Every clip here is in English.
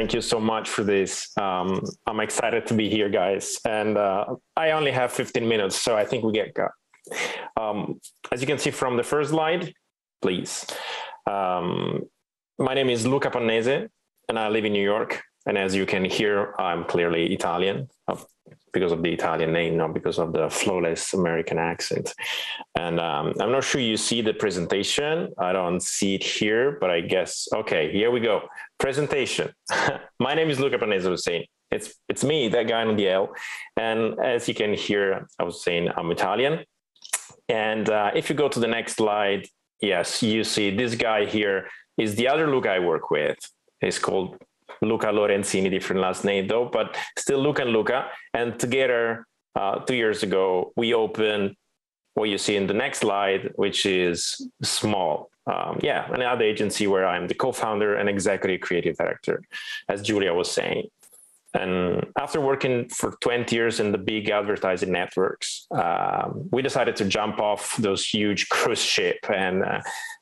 Thank you so much for this. Um, I'm excited to be here, guys. And uh, I only have 15 minutes, so I think we get. Um, as you can see from the first slide, please. Um, my name is Luca Pannese, and I live in New York. And as you can hear, I'm clearly Italian because of the Italian name, not because of the flawless American accent. And um, I'm not sure you see the presentation. I don't see it here, but I guess, okay, here we go. Presentation. My name is Luca was saying. It's, it's me, that guy on the L. And as you can hear, I was saying I'm Italian. And uh, if you go to the next slide, yes, you see this guy here is the other Luca I work with. He's called Luca Lorenzini, different last name though, but still Luca and Luca. And together, uh, two years ago, we opened what you see in the next slide, which is small. Um, yeah, another agency where I'm the co-founder and executive creative director, as Julia was saying. And after working for 20 years in the big advertising networks, um, we decided to jump off those huge cruise ship and uh,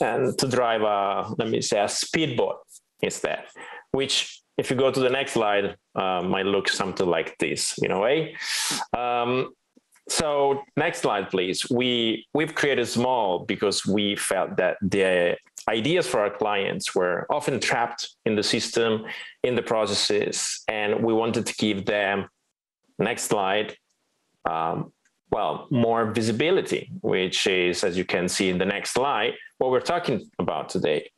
and to drive a let me say a speedboat instead, which if you go to the next slide, uh, might look something like this, in a way. Um, so next slide, please. We, we've created small because we felt that the ideas for our clients were often trapped in the system, in the processes, and we wanted to give them, next slide, um, well, more visibility, which is, as you can see in the next slide, what we're talking about today.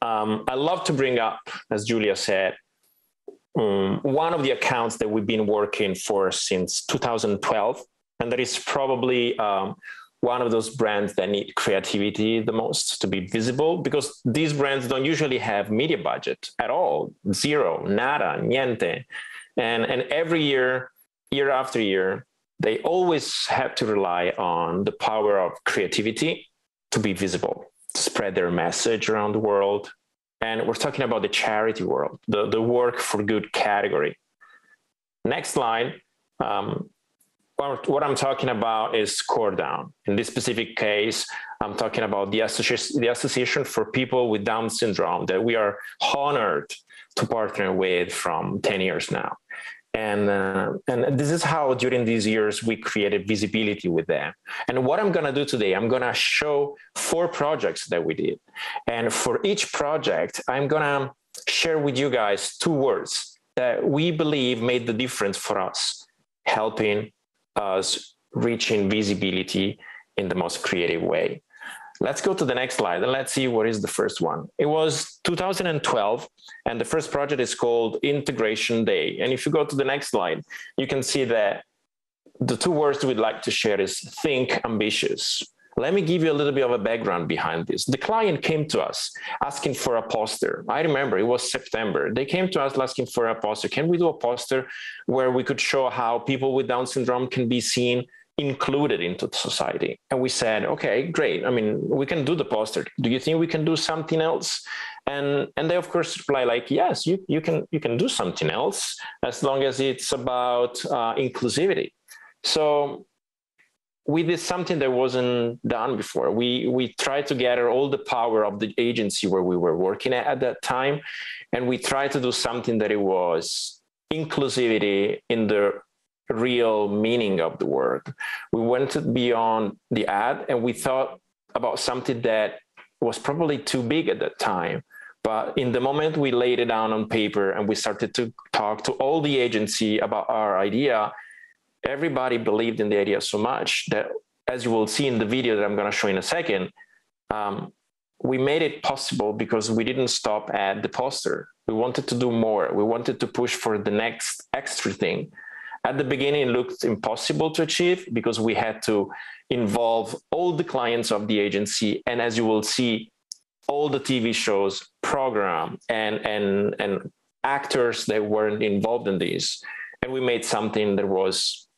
Um, I love to bring up, as Julia said, um, one of the accounts that we've been working for since 2012, and that is probably um, one of those brands that need creativity the most to be visible because these brands don't usually have media budget at all. Zero nada niente. And and every year year after year they always have to rely on the power of creativity to be visible spread their message around the world. And we're talking about the charity world, the, the work for good category. Next line, Um, what I'm talking about is CoorDown. In this specific case, I'm talking about the, Associ- the Association for People with Down Syndrome that we are honored to partner with from 10 years now and uh, and this is how during these years we created visibility with them. And what i'm going to do today i'm going to show four projects that we did. And for each project i'm going to share with you guys two words that we believe made the difference for us helping us reaching visibility in the most creative way Let's go to the next slide and let's see what is the first one. It was 2012, and the first project is called Integration Day. And if you go to the next slide, you can see that the two words we'd like to share is think ambitious. Let me give you a little bit of a background behind this. The client came to us asking for a poster. I remember it was September. They came to us asking for a poster. Can we do a poster where we could show how people with Down syndrome can be seen included into the society. And we said, okay, great. I mean, we can do the poster. Do you think we can do something else? And and they of course reply like, yes, you you can you can do something else as long as it's about uh, inclusivity. So we did something that wasn't done before. We we tried to gather all the power of the agency where we were working at at that time, and we tried to do something that it was inclusivity in the real meaning of the word. We went beyond the ad and we thought about something that was probably too big at that time. But in the moment we laid it down on paper and we started to talk to all the agency about our idea, everybody believed in the idea so much that, as you will see in the video that I'm going to show in a second, um, we made it possible because we didn't stop at the poster. We wanted to do more. We wanted to push for the next extra thing at the beginning, it looked impossible to achieve because we had to involve all the clients of the agency. And as you will see, all the TV shows, program, and, and, and actors that weren't involved in these. And we made something that was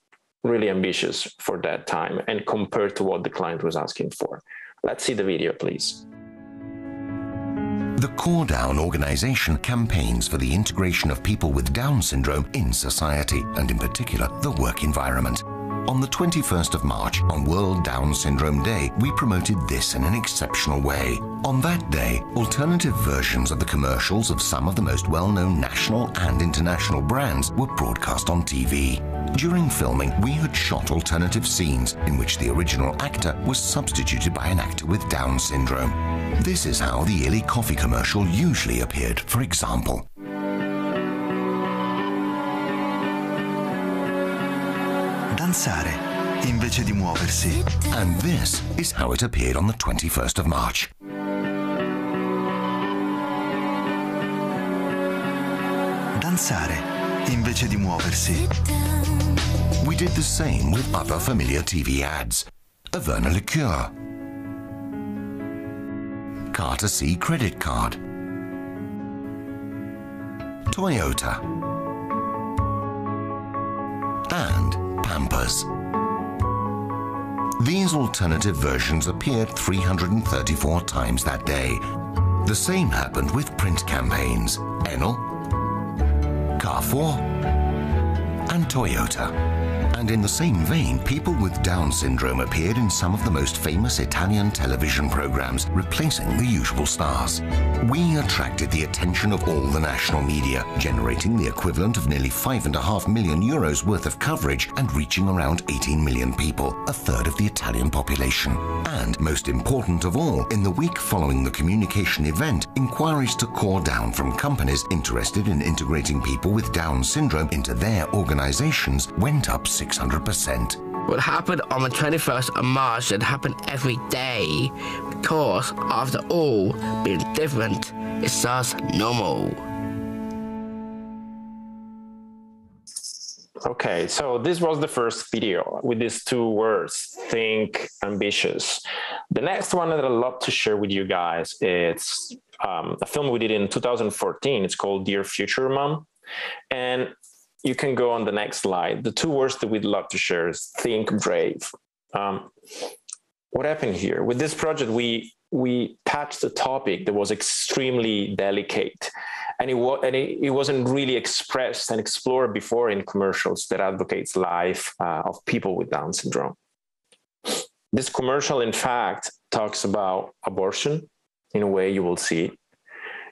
really ambitious for that time and compared to what the client was asking for. Let's see the video, please. The CoorDown organization campaigns for the integration of people with Down syndrome in society and in particular the work environment. On the 21st of March, on World Down Syndrome Day, we promoted this in an exceptional way. On that day, alternative versions of the commercials of some of the most well-known national and international brands were broadcast on TV. During filming, we had shot alternative scenes in which the original actor was substituted by an actor with Down syndrome. This is how the Illy coffee commercial usually appeared, for example. Danzare invece di muoversi. And this is how it appeared on the 21st of March. Danzare invece di muoversi. We did the same with other familiar TV ads. Averna Liqueur. CartaSi credit card. Toyota. And Pampers. These alternative versions appeared 334 times that day. The same happened with print campaigns. Enel, Carrefour, and Toyota. And in the same vein, people with Down syndrome appeared in some of the most famous Italian television programs, replacing the usual stars. We attracted the attention of all the national media, generating the equivalent of nearly 5.5 million euros worth of coverage and reaching around 18 million people, a third of the Italian population. And most important of all, in the week following the communication event, inquiries to CoorDown from companies interested in integrating people with Down syndrome into their organizations went up 600%. What happened on the 21st of March should happen every day because, after all, being different is just normal. Okay, so this was the first video with these two words, think ambitious. The next one that I'd love to share with you guys, it's um, a film we did in 2014. It's called Dear Future Mom. And you can go on the next slide. The two words that we'd love to share is think brave. Um, what happened here with this project? We we touched a topic that was extremely delicate, and it was and it, it wasn't really expressed and explored before in commercials that advocates life uh, of people with Down syndrome. This commercial, in fact, talks about abortion in a way you will see,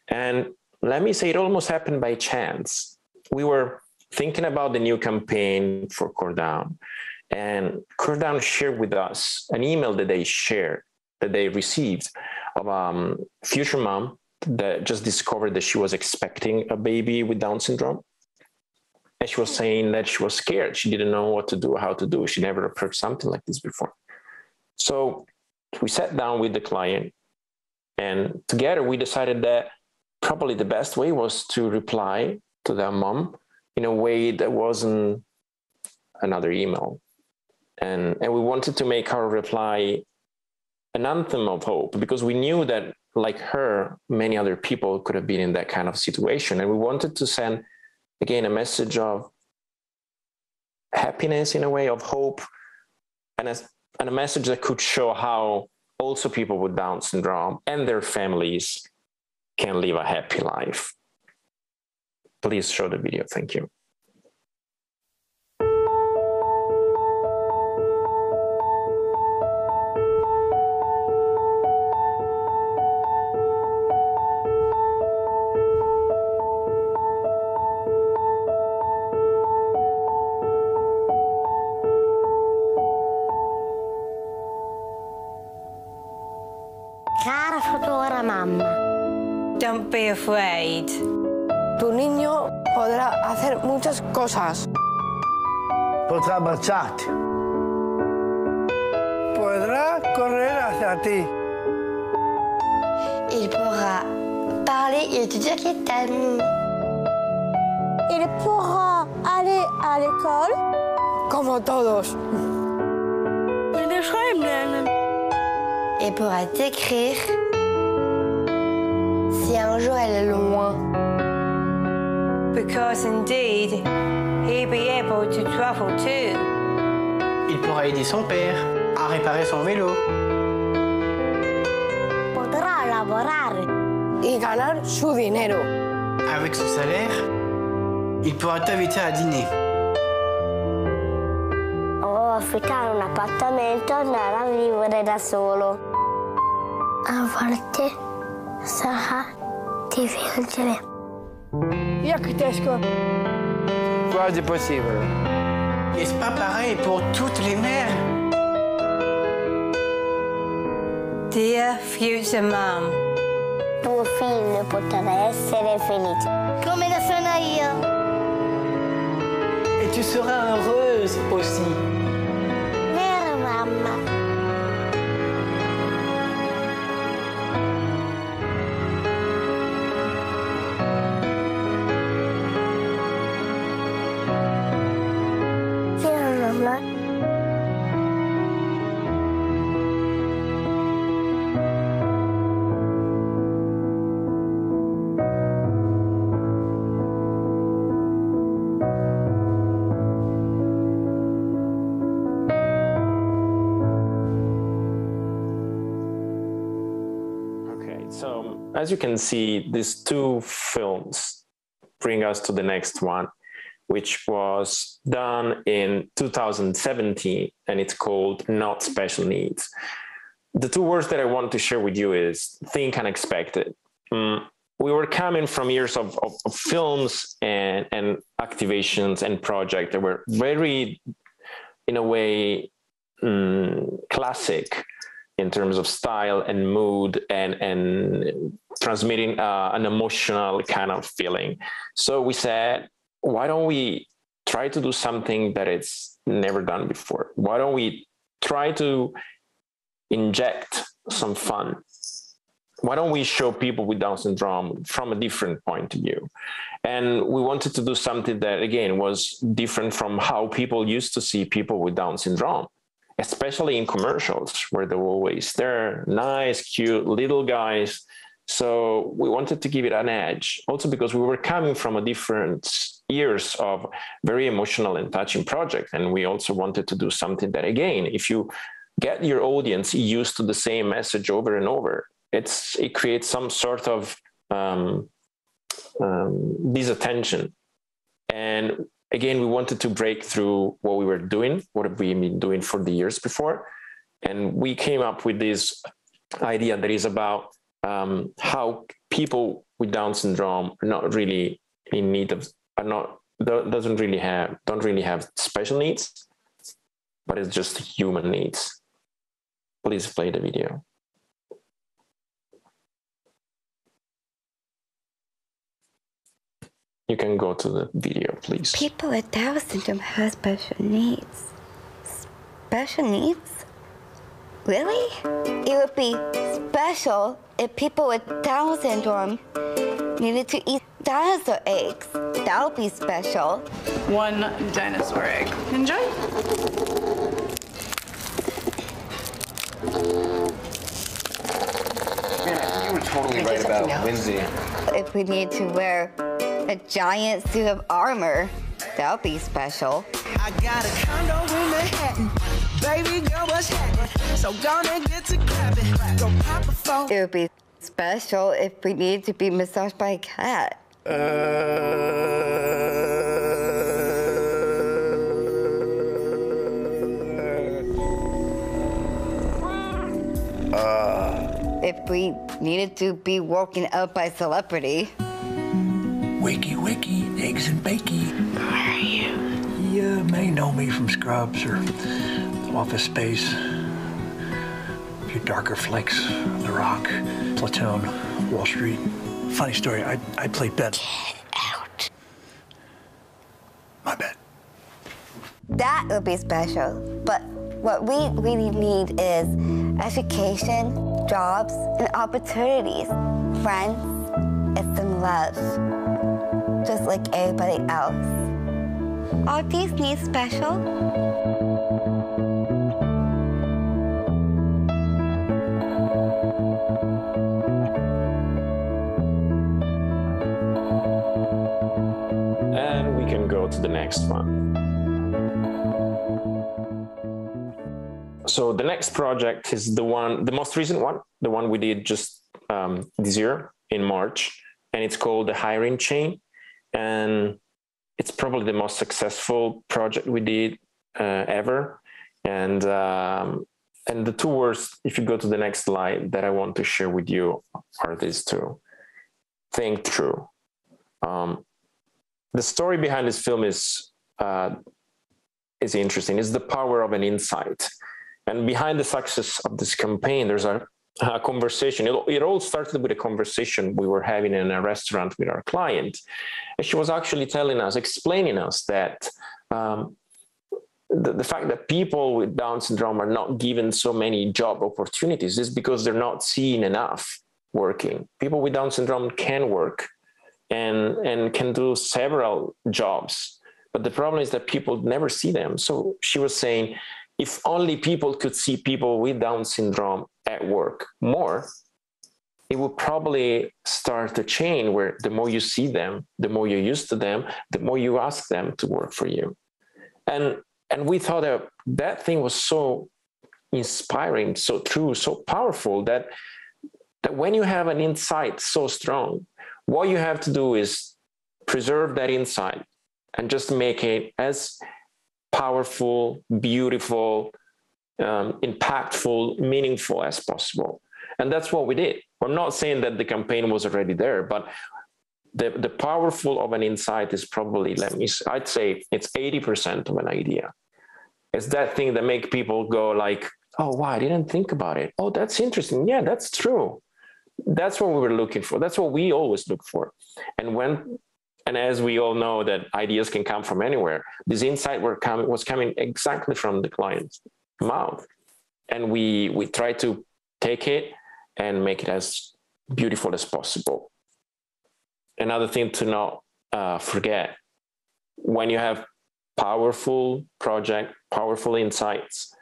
and let me say it almost happened by chance. We were thinking about the new campaign for CoorDown. And CoorDown shared with us an email that they shared, that they received of a um, future mom that just discovered that she was expecting a baby with Down syndrome. And she was saying that she was scared. She didn't know what to do, how to do. She never approached something like this before. So we sat down with the client and together we decided that probably the best way was to reply to their mom in a way that wasn't another email. And, and we wanted to make our reply an anthem of hope because we knew that, like her, many other people could have been in that kind of situation. And we wanted to send, again, a message of happiness in a way, of hope, and a, and a message that could show how also people with Down syndrome and their families can live a happy life. Please show the video. Thank you. Cara futura mamma, Don't be afraid. Tu niño podrá hacer muchas cosas. Podrá abrazarte. Podrá correr hacia ti. il pourra parler et te dire qu'il t'aime. Il pourra aller à l'école. Como todos. Il pourra t'écrire si un jour elle est loin. Because indeed, he'll be able to travel too. Il pourra aider son père à réparer son vélo. Podrá laborar. Y ganar su dinero. Avec son salaire, il pourra t'inviter à dîner. Oh, affittare un appartamento e andare a vivere da solo. A volte sarà difficile. Io cresco quasi possibile. Et c'est pas pareil pour toutes les mères. Dear future mom. Tuo figlio potrà essere felice. Come lo sono io. Et tu seras heureuse aussi. As you can see, these two films bring us to the next one, which was done in 2017, and it's called Not Special Needs. The two words that I want to share with you is think unexpected. Mm, we were coming from years of, of, of films and, and activations and projects that were very, in a way, mm, classic in terms of style and mood and and transmitting uh, an emotional kind of feeling. So we said why don't we try to do something that it's never done before? Why don't we try to inject some fun? Why don't we show people with down syndrome from a different point of view? And we wanted to do something that again was different from how people used to see people with down syndrome especially in commercials where they're always they're nice, cute little guys. So we wanted to give it an edge, also because we were coming from a different years of very emotional and touching project, and we also wanted to do something that, again, if you get your audience used to the same message over and over, it's it creates some sort of um, um, disattention, and again, we wanted to break through what we were doing, what have we been doing for the years before. And we came up with this idea that is about um, how people with Down syndrome are not really in need of, are not, doesn't really have, don't really have special needs, but it's just human needs. Please play the video. You can go to the video, please. People with Down syndrome have special needs. Special needs? Really? It would be special if people with Down syndrome needed to eat dinosaur eggs. That would be special. One dinosaur egg. Enjoy. you were totally right about Lindsay. If we need to wear a giant suit of armor, that would be special. I got a condo in Manhattan. Baby girl, what's happening? So gonna get to clapping. Go pop a phone. It would be special if we needed to be massaged by a cat. If we needed to be woken up by a celebrity. Wakey, wakey, eggs and bakey. How are you? You may know me from Scrubs or Office Space. A few darker flicks, The Rock, Platoon, Wall Street. Funny story, I, I played Ben. That would be special. But what we really need is education, jobs, and opportunities, friends, and some love. Just like everybody else. Are these needs special? Next one. So the next project is the one, the most recent one, the one we did just um, this year in March, and it's called the Hiring Chain, and it's probably the most successful project we did uh, ever. And um, and the two words, if you go to the next slide, that I want to share with you are these two: think true. Um, the story behind this film is uh, is interesting. It's the power of an insight, and behind the success of this campaign, there's a, a conversation. It, it all started with a conversation we were having in a restaurant with our client, and she was actually telling us, explaining us that. Um, the, the, fact that people with Down syndrome are not given so many job opportunities is because they're not seen enough working. People with Down syndrome can work and, and can do several jobs. But the problem is that people never see them. So she was saying, if only people could see people with Down syndrome at work more, it would probably start a chain where the more you see them, the more you're used to them, the more you ask them to work for you. And and we thought that that thing was so inspiring, so true, so powerful that that when you have an insight so strong, what you have to do is preserve that insight and just make it as powerful, beautiful, um, impactful, meaningful as possible. And that's what we did. I'm not saying that the campaign was already there, but the, the powerful of an insight is probably, let me, I'd say it's 80% of an idea. It's that thing that make people go like, oh, wow, I didn't think about it. Oh, that's interesting. Yeah, that's true. That's what we were looking for. That's what we always look for. And when, and as we all know that ideas can come from anywhere, this insight were coming, was coming exactly from the client's mouth. And we, we try to take it and make it as beautiful as possible another thing to not uh, forget when you have powerful project powerful insights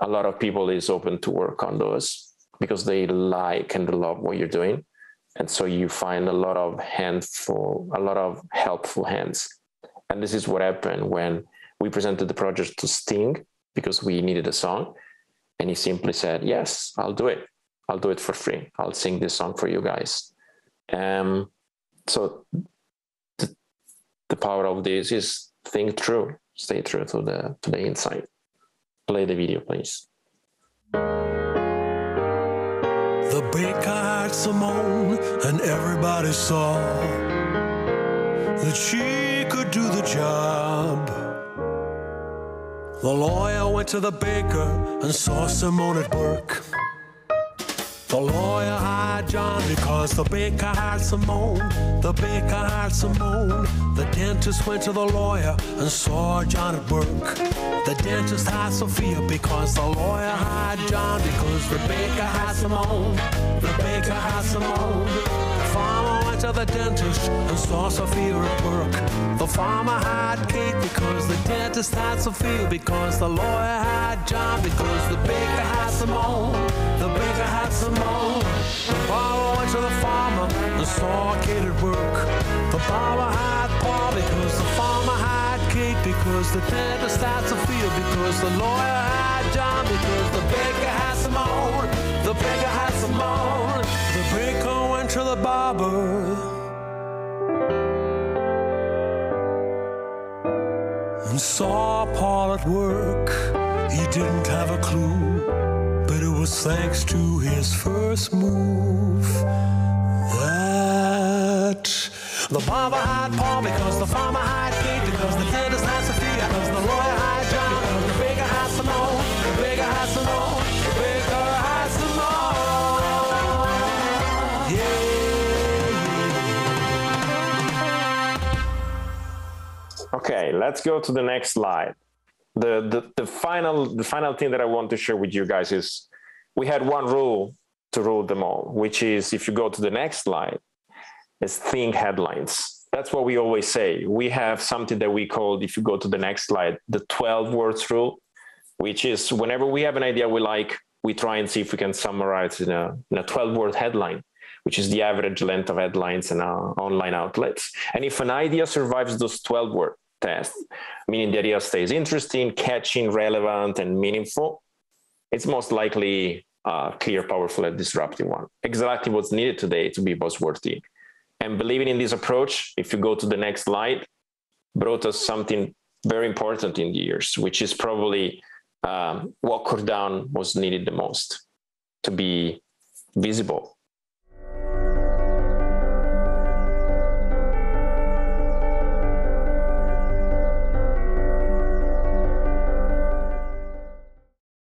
a lot of people is open to work on those because they like and love what you're doing. And so you find a lot of handful a lot of helpful hands. And this is what happened when we presented the project to Sting because we needed a song. And he simply said yes i'll do it. I'll do it for free. I'll sing this song for you guys. Um, so the, the power of this is think true, stay true to the to the insight. Play the video, please. Had Simone, and everybody saw that she could do the job. The lawyer went to the baker and saw Simone at work. The lawyer hired John because the baker hired Simone. The baker hired Simone. The dentist went to the lawyer and saw John at work. The dentist hired Sophia because the lawyer hired John because the baker hired Simone. The baker hired Simone. The farmer went to the dentist and saw Sophia at work. The farmer hired Kate because the dentist hired Sophia because the lawyer hired John because the baker hired Simone. The baker hired Simone. The barber went to the farmer and saw Kate at work. The barber had Paul because the farmer had Kate because the dentist had Sophia because the lawyer had John because the baker had Simone. The baker had Simone. The baker went to the barber. And saw Paul at work. He didn't have a clue was thanks to his first move that the barber had Paul because the farmer had Kate because the dentist had Sophia because the lawyer had John because the baker had Simone the baker had Simone the baker had Simone. Yeah, Okay, let's go to the next slide. The, the, the final the final thing that I want to share with you guys is we had one rule to rule them all, which is if you go to the next slide, is think headlines. That's what we always say. We have something that we call, if you go to the next slide, the 12 words rule, which is whenever we have an idea we like, we try and see if we can summarize in a, in a 12 word headline, which is the average length of headlines in our online outlets. And if an idea survives those 12 word test, meaning the idea stays interesting, catching, relevant, and meaningful, it's most likely a clear, powerful, and disruptive one. Exactly what's needed today to be buzzworthy. And believing in this approach, if you go to the next slide, brought us something very important in the years, which is probably um, what CoorDown was needed the most to be visible